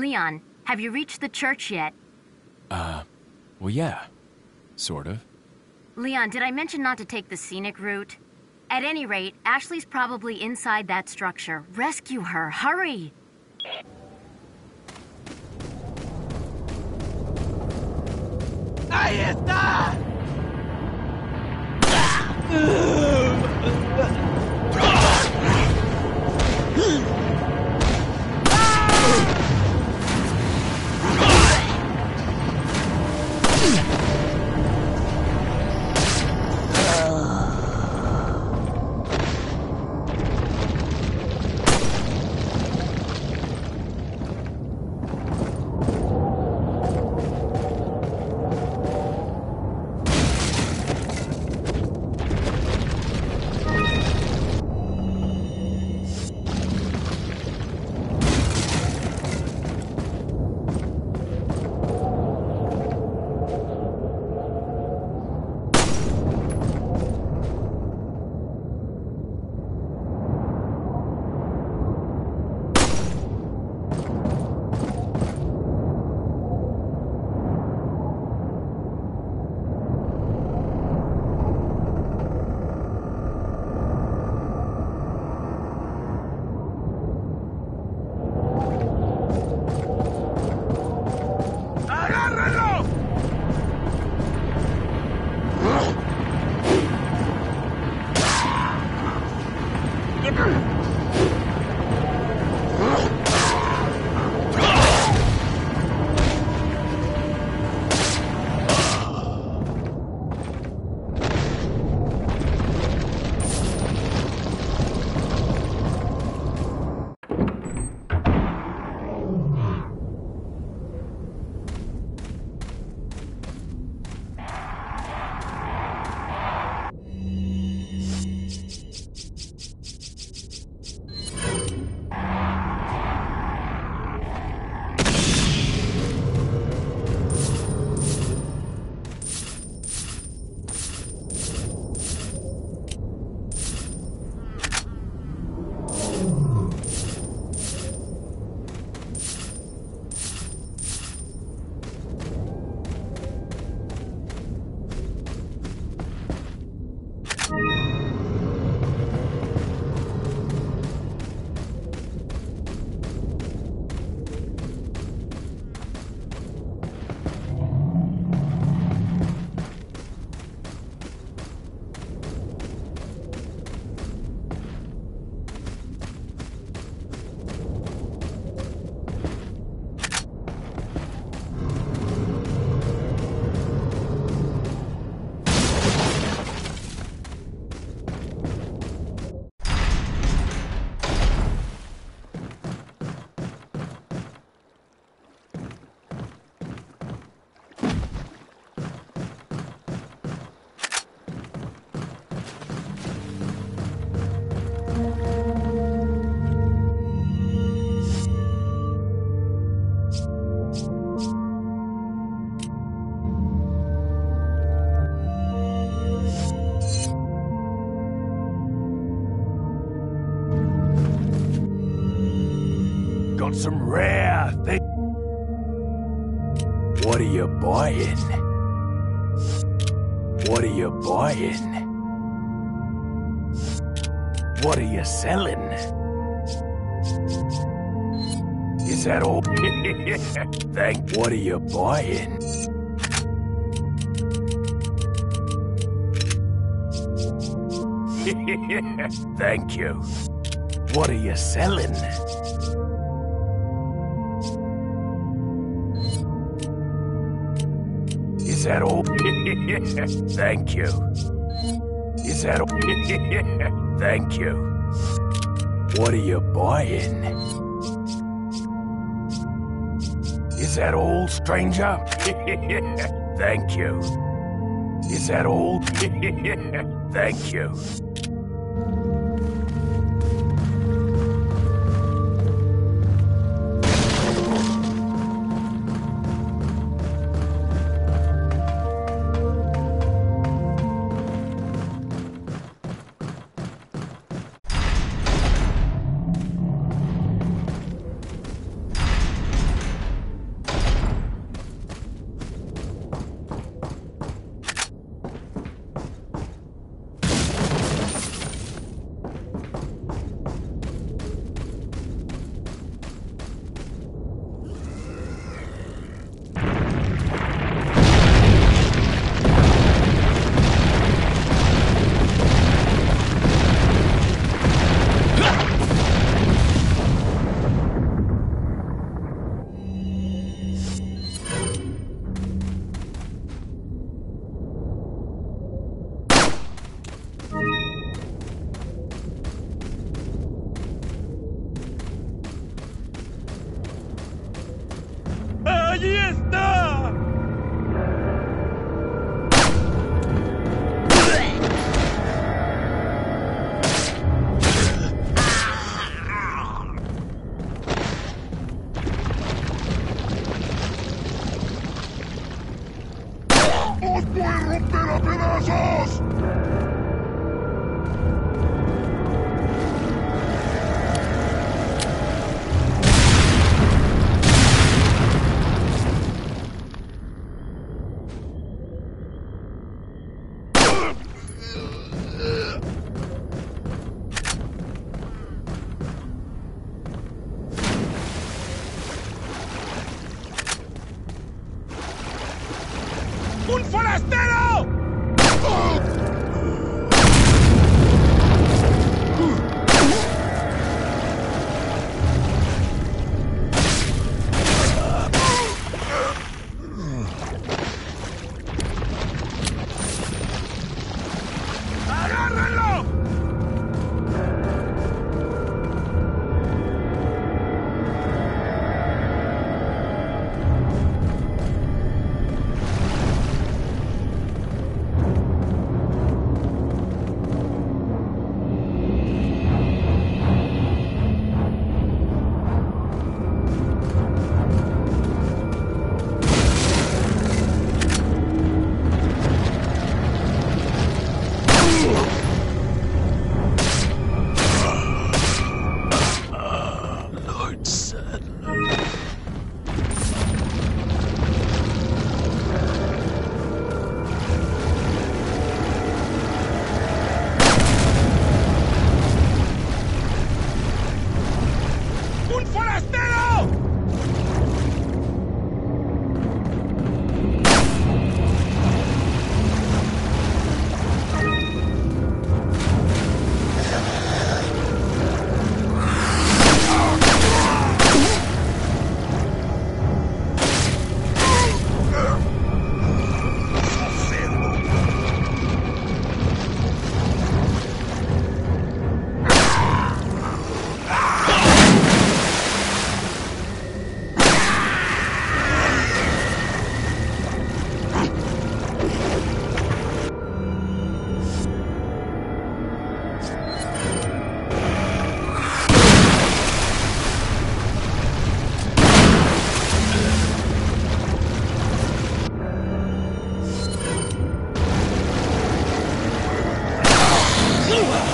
Leon, have you reached the church yet? Uh, well, yeah. Sort of. Leon, did I mention not to take the scenic route? At any rate, Ashley's probably inside that structure. Rescue her, hurry! ¡Ahí está! Got some rare things. What are you buying? What are you buying? What are you selling? Is that all? Thank. What are you buying? Thank you. What are you selling? Is that all? Thank you. Is that all? Thank you. What are you buying? Is that all, stranger? Thank you. Is that all? Thank you. Lua!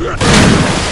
Yeah!